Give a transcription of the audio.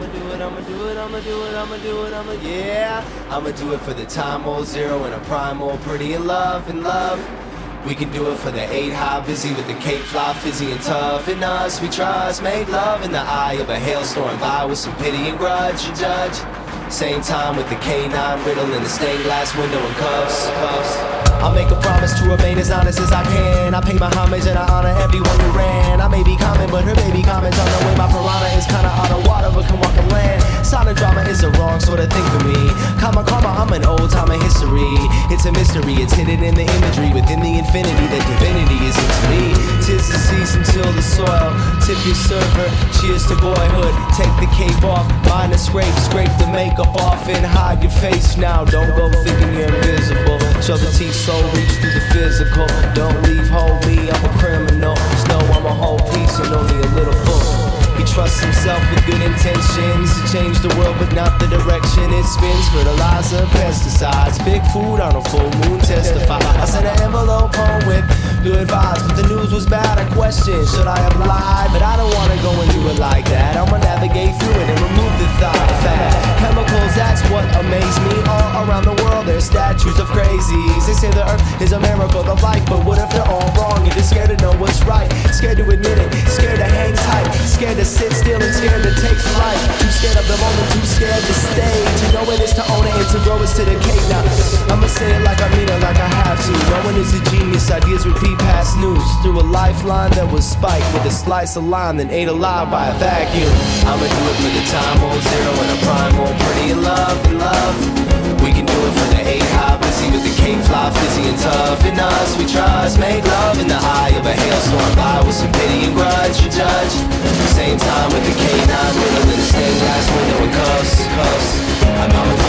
do it, I'ma do it, I'ma do it, I'ma do it, I'ma yeah. I'ma do it for the time old zero and a prime old pretty in love, in love. We can do it for the eight high, busy with the cape fly, fizzy and tough. In us, we trust, make love in the eye of a hailstorm, by with some pity and grudge, you judge. Same time with the K9 riddle in the stained glass window and cuffs, cuffs. I'll make a promise to remain as honest as I can. I pay my homage and I honor everyone who ran. I may be common, but her baby comments on the way my piranha is kinda out of water, but can the. Silent drama is the wrong sort of thing for me. Karma, karma, I'm an old time of history. It's a mystery, it's hidden in the imagery within the infinity that divinity is into me. Tis the season till the soil. Tip your server, cheers to boyhood. Take the cape off, mind the scrape, scrape the makeup off, and hide your face now. Don't go thinking you're invisible. Show the teeth, soul reach through the physical. Himself with good intentions to change the world, but not the direction it spins. Fertilizer, pesticides, big food on a full moon testify. I sent an envelope home with good vibes, but the news was bad. I questioned, should I lied? But I don't wanna go and do it like that. I'ma navigate through it and remove the thought of fat. Chemicals, that's what amaze me. All around the world, there's statues of crazies. They say the earth is a miracle of life, but what if they're all wrong? You're scared to know what's right, scared to admit it, scared to hang tight, to the to. Now, I'ma say it like I mean it, like I have to. No one is a genius, ideas repeat past news. Through a lifeline that was spiked with a slice of lime, then ate alive by a vacuum. I'ma do it for the time old zero and a prime old pretty in love, and love. We can do it for the eight high, busy with the cape fly, fizzy and tough. In us, we trust, make love in the eye of a hailstorm. By with some pity and grudge, you judge. Same time with the K9 riddle in the stained glass window and cuffs, cuffs.